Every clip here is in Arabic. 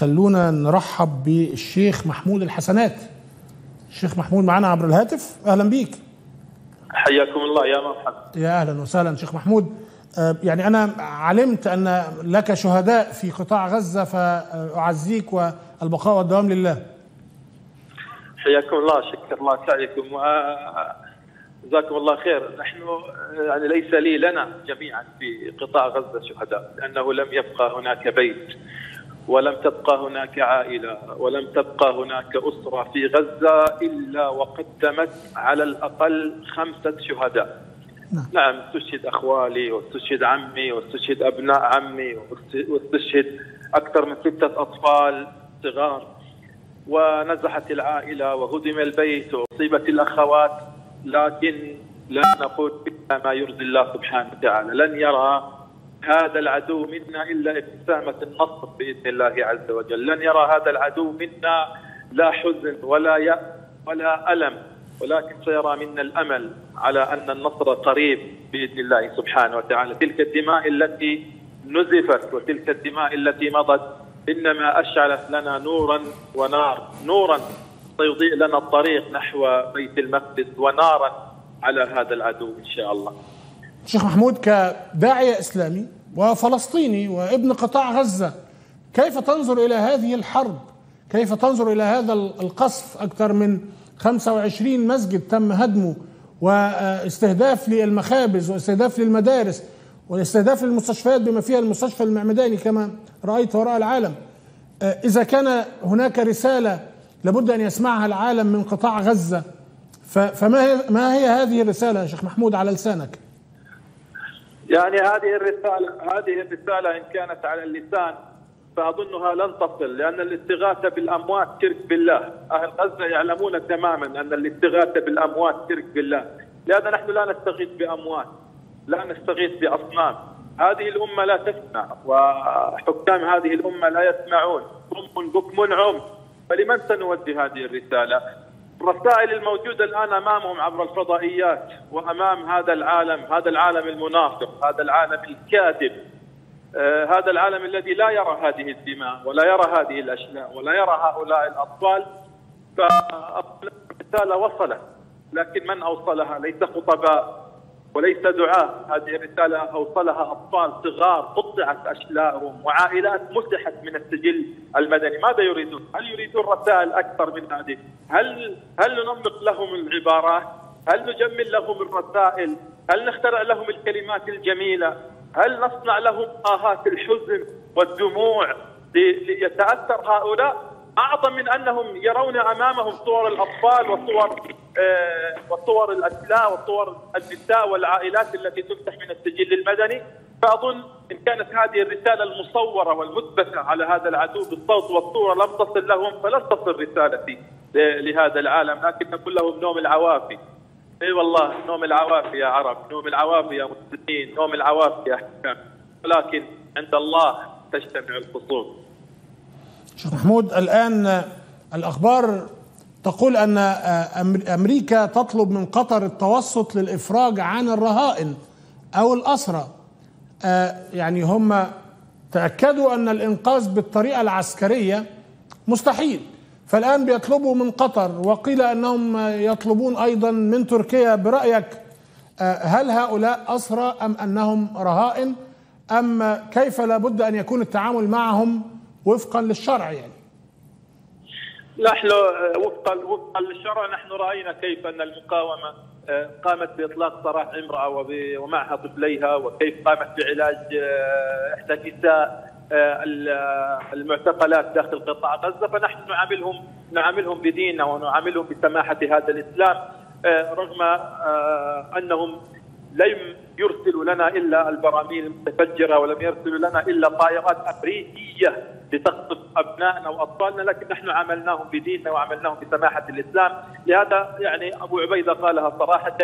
خلونا نرحب بالشيخ محمود الحسنات. الشيخ محمود معنا عبر الهاتف. أهلا بيك. حياكم الله يا مرحبا يا أهلا وسهلا شيخ محمود. آه، يعني أنا علمت أن لك شهداء في قطاع غزة فأعزيك والبقاء والدوام لله. حياكم الله شكر الله سعيكم جزاكم الله خير. نحن يعني ليس لي لنا جميعا في قطاع غزة شهداء لأنه لم يبقى هناك بيت. ولم تبقى هناك عائلة ولم تبقى هناك أسرة في غزة إلا وقدمت على الأقل خمسة شهداء. نعم, نعم استشهد أخوالي واستشهد عمي واستشهد أبناء عمي واستشهد أكثر من ستة أطفال صغار. ونزحت العائلة وهدم البيت وأصيبت الأخوات. لكن لا نقول إلا ما يرضي الله سبحانه وتعالى، لن يرى هذا العدو منا إلا ابتسامة النصر بإذن الله عز وجل، لن يرى هذا العدو منا لا حزن ولا يأس ولا ألم، ولكن سيرى منا الأمل على أن النصر قريب بإذن الله سبحانه وتعالى، تلك الدماء التي نزفت وتلك الدماء التي مضت إنما أشعلت لنا نورا ونار، نورا سيضيء لنا الطريق نحو بيت المقدس ونارا على هذا العدو إن شاء الله. شيخ محمود كداعية إسلامي وفلسطيني وابن قطاع غزة. كيف تنظر إلى هذه الحرب؟ كيف تنظر إلى هذا القصف؟ أكثر من 25 مسجد تم هدمه واستهداف للمخابز واستهداف للمدارس واستهداف للمستشفيات بما فيها المستشفى المعمداني كما رأيت وراء العالم. إذا كان هناك رسالة لابد أن يسمعها العالم من قطاع غزة فما هي, ما هي هذه الرسالة يا شيخ محمود على لسانك؟ يعني هذه الرسالة هذه الرسالة إن كانت على اللسان فأظنها لن تصل لأن الاستغاثة بالأموات شرك بالله. أهل غزة يعلمون تماما أن الاستغاثة بالأموات شرك بالله. لهذا نحن لا نستغيث بأموات لا نستغيث بأصنام. هذه الأمة لا تسمع وحكام هذه الأمة لا يسمعون. صم بكم عم فلمن سنودي هذه الرسالة؟ الرسائل الموجودة الآن أمامهم عبر الفضائيات وأمام هذا العالم هذا العالم المنافق هذا العالم الكاذب. آه هذا العالم الذي لا يرى هذه الدماء ولا يرى هذه الأشلاء ولا يرى هؤلاء الأطفال. فالرسالة وصلت لكن من أوصلها؟ ليس خطباء. وليس دعاء هذه الرسالة أوصلها أطفال صغار قطعت أشلاءهم وعائلات مسحت من السجل المدني ماذا يريدون؟ هل يريدون رسائل أكثر من هذه؟ هل هل ننمق لهم العبارات؟ هل نجمل لهم الرسائل؟ هل نخترع لهم الكلمات الجميلة؟ هل نصنع لهم آهات الحزن والدموع ليتأثر هؤلاء؟ أعظم من أنهم يرون أمامهم صور الأطفال وصور آه وصور الاسلاء وصور النساء والعائلات التي تفتح من السجل المدني. فأظن إن كانت هذه الرسالة المصورة والمثبتة على هذا العدو بالصوت والصورة لم تصل لهم فلن تصل رسالتي لهذا العالم لكن نقول لهم نوم العوافي. إي والله نوم العوافي يا عرب نوم العوافي يا مسلمين نوم العوافي يا حكام ولكن عند الله تجتمع الخصوم شيخ محمود الآن الأخبار تقول أن أمريكا تطلب من قطر التوسط للإفراج عن الرهائن أو الأسرى. يعني هم تأكدوا أن الإنقاذ بالطريقة العسكرية مستحيل. فالآن بيطلبوا من قطر وقيل أنهم يطلبون أيضا من تركيا برأيك هل هؤلاء أسرى أم أنهم رهائن؟ أم كيف لابد أن يكون التعامل معهم؟ وفقا للشرع يعني. نحن وفقا وفقا للشرع نحن رأينا كيف أن المقاومة قامت بإطلاق سراح امرأة ومعها طفليها وكيف قامت بعلاج إحدى النساء المعتقلات داخل قطاع غزة. فنحن نعاملهم نعاملهم بديننا ونعاملهم بسماحة هذا الإسلام رغم أنهم لم يرسلوا لنا إلا البراميل المتفجرة ولم يرسلوا لنا إلا طائرات امريكيه لتقصف أبنائنا وأطفالنا لكن نحن عملناهم بديننا وعملناهم بسماحة الإسلام، لهذا يعني أبو عبيدة قالها صراحة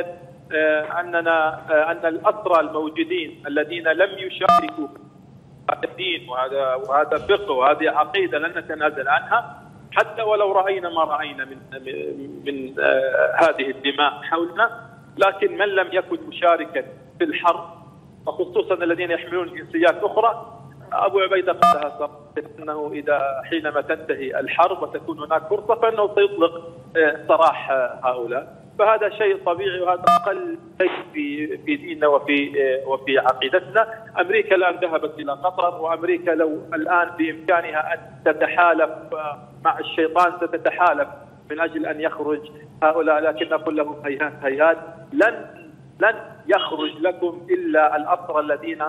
أننا أن الأسرى الموجودين الذين لم يشاركوا هذا الدين وهذا وهذا فقه وهذه عقيدة لن نتنازل عنها حتى ولو رأينا ما رأينا من من, من هذه الدماء حولنا. لكن من لم يكن مشاركا في الحرب وخصوصا الذين يحملون جنسيات أخرى أبو عبيدة قالها إنه إذا حينما تنتهي الحرب وتكون هناك فرصة فإنه سيطلق آه، سراح هؤلاء. فهذا شيء طبيعي وهذا أقل شيء في في ديننا وفي وفي عقيدتنا، أمريكا الآن ذهبت إلى قطر وأمريكا لو الآن بإمكانها أن تتحالف مع الشيطان ستتحالف من أجل أن يخرج هؤلاء لكن نقول لهم هيهات هيهات لن لن يخرج لكم إلا الاسرى الذين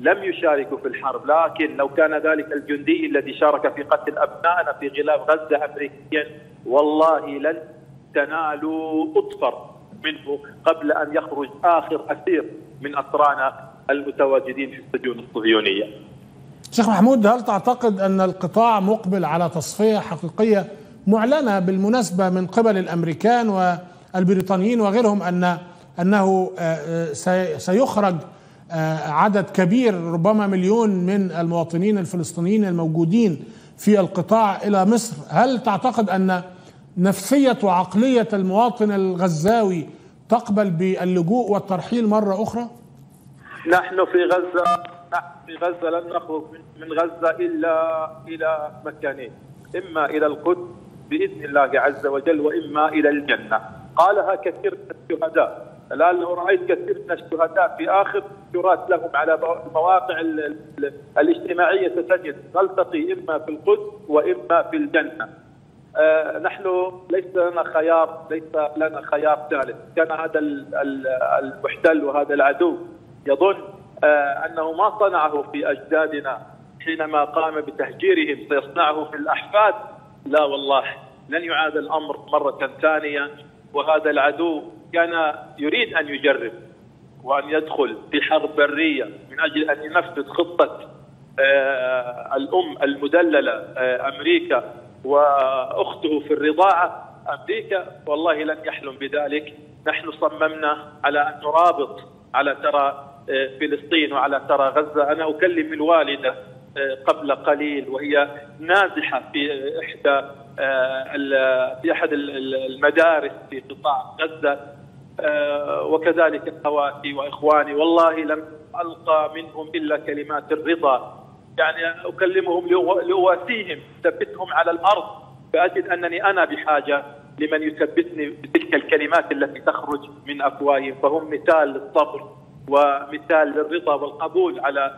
لم يشاركوا في الحرب لكن لو كان ذلك الجندي الذي شارك في قتل أبنائنا في غلاف غزة امريكيا والله لن تنالوا أطفر منه قبل أن يخرج آخر أسير من اسرانا المتواجدين في السجون الصهيونية. شيخ محمود هل تعتقد أن القطاع مقبل على تصفية حقيقية معلنة بالمناسبة من قبل الأمريكان والبريطانيين وغيرهم أن أنه سيخرج عدد كبير ربما مليون من المواطنين الفلسطينيين الموجودين في القطاع إلى مصر، هل تعتقد أن نفسية وعقلية المواطن الغزاوي تقبل باللجوء والترحيل مرة أخرى؟ نحن في غزة نحن في غزة لن نخرج من غزة إلا إلى مكانين، إما إلى القدس بإذن الله عز وجل وإما إلى الجنة، قالها كثير من الشهداء، الآن لو رأيت كثير من الشهداء في آخر تراث لهم على المواقع الاجتماعية ستجد. نلتقي إما في القدس وإما في الجنة. آه نحن ليس لنا خيار ليس لنا خيار ثالث، كان هذا المحتل وهذا العدو يظن آه أنه ما صنعه في أجدادنا حينما قام بتهجيرهم سيصنعه في الأحفاد، لا والله لن يعاد الأمر مرة ثانية وهذا العدو كان يريد أن يجرب وأن يدخل في حرب برية من أجل أن ينفذ خطة آه الأم المدللة آه أمريكا وأخته في الرضاعة. أمريكا والله لن يحلم بذلك. نحن صممنا على أن نرابط على ترى آه فلسطين وعلى ترى غزة. أنا أكلم الوالدة قبل قليل وهي نازحة في إحدى في أحد المدارس في قطاع غزة وكذلك إخواتي وإخواني. والله لم ألقى منهم إلا كلمات الرضا. يعني أكلمهم لأواسيهم ثبتهم على الأرض. فأجد أنني أنا بحاجة لمن يثبتني بتلك الكلمات التي تخرج من أفواههم. فهم مثال للصبر ومثال للرضا والقبول على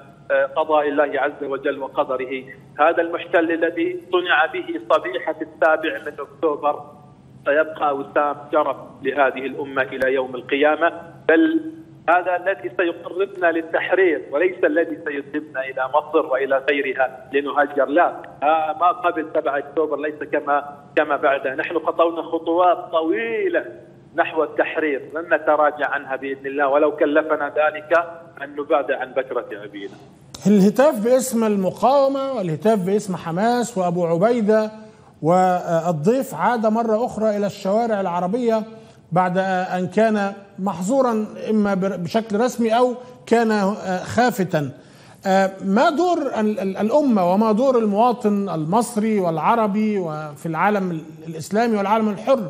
قضاء الله عز وجل وقدره. هذا المحتل الذي صنع به صبيحة السابع من أكتوبر. سيبقى وسام شرف لهذه الأمة إلى يوم القيامة. بل هذا الذي سيقربنا للتحرير وليس الذي سيذهبنا إلى مصر وإلى غيرها لنهجر لا ما قبل 7 أكتوبر ليس كما كما بعده. نحن خطونا خطوات طويلة نحو التحرير. لن نتراجع عنها بإذن الله. ولو كلفنا ذلك أن نبعد عن بكرة أبينا. الهتاف باسم المقاومة والهتاف باسم حماس وأبو عبيدة والضيف عاد مرة أخرى إلى الشوارع العربية بعد أن كان محظورا إما بشكل رسمي أو كان خافتا. ما دور الأمة وما دور المواطن المصري والعربي وفي العالم الإسلامي والعالم الحر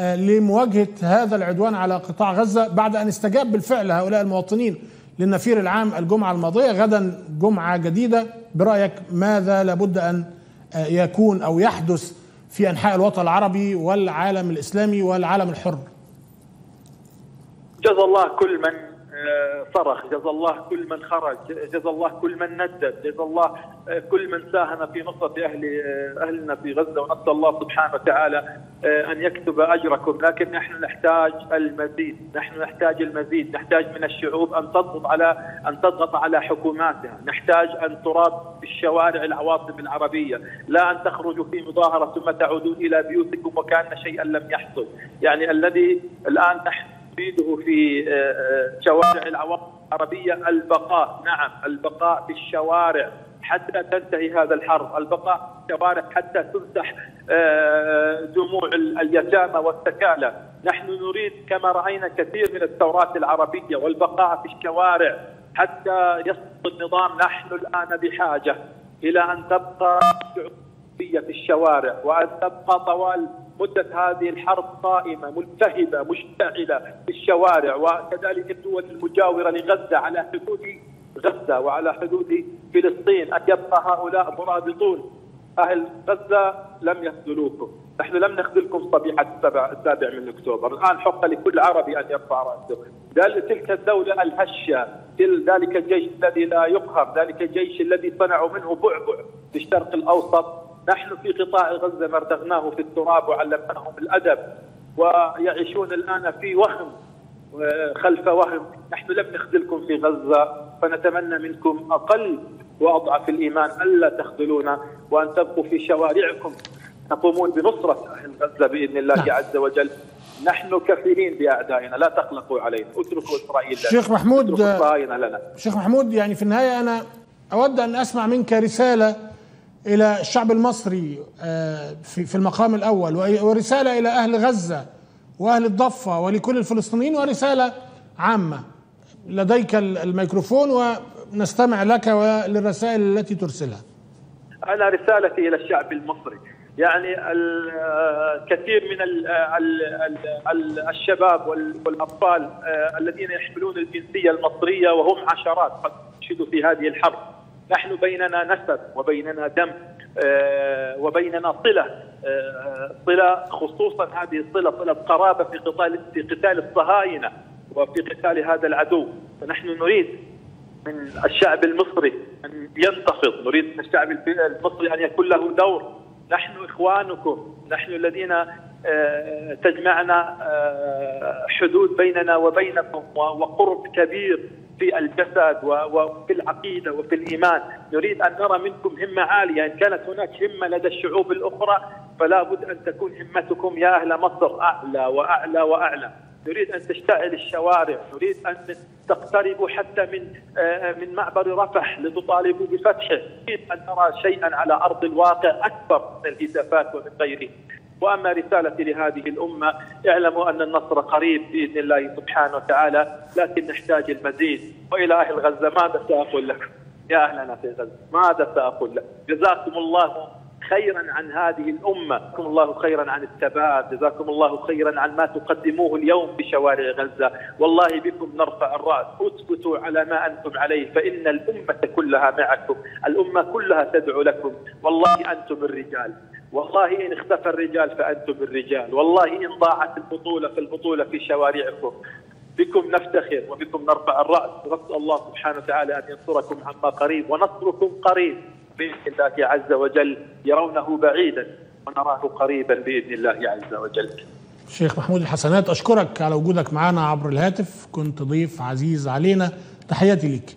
لمواجهة هذا العدوان على قطاع غزة بعد أن استجاب بالفعل هؤلاء المواطنين للنفير العام الجمعة الماضية غدا جمعة جديدة. برأيك ماذا لابد أن يكون أو يحدث في أنحاء الوطن العربي والعالم الإسلامي والعالم الحر؟ جزا الله كل من صرخ جزا الله كل من خرج جزا الله كل من ندد جزا الله كل من ساهم في نصرة أهل أهلنا في غزة ونسأل الله سبحانه وتعالى أن يكتب أجركم. لكن نحن نحتاج المزيد نحن نحتاج المزيد نحتاج من الشعوب أن تضغط على أن تضغط على حكوماتها. نحتاج أن تراب في الشوارع العواصم العربية. لا أن تخرجوا في مظاهرة ثم تعودون إلى بيوتكم وكأن شيئا لم يحصل. يعني الذي الآن نحن نريده في شوارع العواصم العربية البقاء. نعم البقاء في الشوارع حتى تنتهي هذا الحرب البقاء في الشوارع حتى تمسح دموع اليتامى والسكالى. نحن نريد كما رأينا كثير من الثورات العربية والبقاء في الشوارع حتى يسقط النظام. نحن الآن بحاجة إلى أن تبقى في الشوارع وأن تبقى طوال مدة هذه الحرب قائمة ملتهبة مشتعلة في الشوارع وكذلك الدول المجاورة لغزة على حدود غزة وعلى حدود فلسطين. أن يبقى هؤلاء مرابطون. أهل غزة لم يخذلوكم نحن لم نخذلكم صبيحة السابع, السابع من أكتوبر. الآن حق لكل عربي أن يرفع رأسه. تلك الدولة الهشة ذلك الجيش الذي لا يقهر ذلك الجيش الذي صنعوا منه بعبع في الشرق الأوسط. نحن في قطاع غزة مرتغناه في التراب وعلمناهم الأدب ويعيشون الآن في وهم خلف وهم. نحن لم نخذلكم في غزة فنتمنى منكم أقل وأضعف الإيمان ألا تخذلونا وأن تبقوا في شوارعكم. تقومون بنصرة أهل غزة بإذن الله نعم. عز وجل. نحن كفيلين بأعدائنا لا تقلقوا علينا. اتركوا إسرائيل لنا. شيخ محمود لنا. شيخ محمود يعني في النهاية أنا أود أن أسمع منك رسالة إلى الشعب المصري آه، في المقام الأول ورسالة إلى أهل غزة وأهل الضفة ولكل الفلسطينيين ورسالة عامة. لديك الميكروفون ونستمع لك وللرسائل التي ترسلها. أنا رسالتي إلى الشعب المصري. يعني الكثير من الشباب والأطفال آه، الذين يحملون الجنسية المصرية وهم عشرات قد استشهدوا في هذه الحرب. نحن بيننا نسب وبيننا دم آه، وبيننا صلة آه، صلة خصوصا هذه الصلة صلة قرابة في قتال في قتال الصهاينة وفي قتال هذا العدو. فنحن نريد من الشعب المصري أن ينتفض نريد من الشعب المصري أن يكون له دور. نحن إخوانكم نحن الذين آه، تجمعنا حدود بيننا وبينكم وقرب كبير. في الجسد وفي العقيدة وفي الإيمان، نريد أن نرى منكم همة عالية، إن كانت هناك همة لدى الشعوب الأخرى فلا بد أن تكون همتكم يا أهل مصر أعلى وأعلى وأعلى. نريد أن تشتعل الشوارع، نريد أن تقتربوا حتى من آه، من معبر رفح لتطالبوا بفتحه، نريد أن نرى شيئا على أرض الواقع أكبر من الهتافات ومن غيره. وأما رسالتي لهذه الأمة اعلموا أن النصر قريب بإذن الله سبحانه وتعالى لكن نحتاج المزيد. وإلى أهل غزة ماذا سأقول لكم؟ يا أهلنا في غزة ماذا سأقول لكم؟ جزاكم الله خيرا عن هذه الأمة. جزاكم الله خيرا عن الثبات جزاكم الله خيرا عن ما تقدموه اليوم بشوارع غزة. والله بكم نرفع الرأس. اثبتوا على ما أنتم عليه فإن الأمة كلها معكم. الأمة كلها تدعو لكم. والله أنتم الرجال. والله إن اختفى الرجال فأنتم الرجال والله إن ضاعت البطولة فالبطولة في شوارعكم. بكم نفتخر وبكم نرفع الرأس. نسأل الله سبحانه وتعالى أن ينصركم عما قريب ونصركم قريب. بإذن الله عز وجل يرونه بعيدا ونراه قريبا بإذن الله عز وجل. شيخ محمود الحسنات أشكرك على وجودك معنا عبر الهاتف. كنت ضيف عزيز علينا. تحياتي لك